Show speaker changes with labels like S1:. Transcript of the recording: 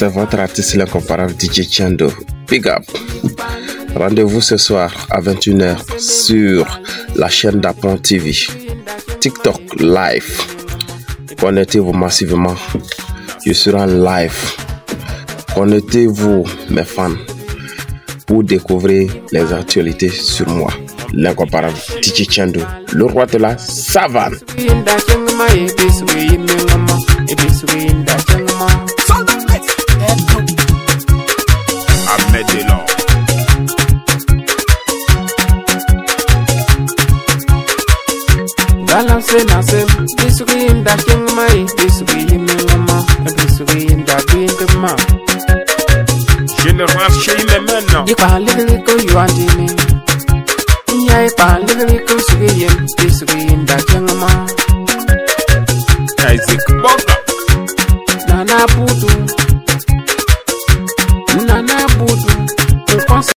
S1: c'est votre artiste l'incomparable DJ Chando. Big up. Rendez-vous ce soir à 21h sur la chaîne d'Apon TV. TikTok live. Connectez-vous massivement. Je serai en live. Connectez-vous, mes fans, pour découvrir les actualités sur moi. L'incomparable DJ Chando, le roi de la savane.
S2: jamais de l'or.
S3: Balance na sem, disuri inda king disuri yimi disuri inda bindi ma.
S2: Général Sheila
S3: Mena. Yipa ligli ko yuandini. Nya yipa ligli ko suri yim, disuri inda king.
S2: Isaac Boga.
S3: Nana puta.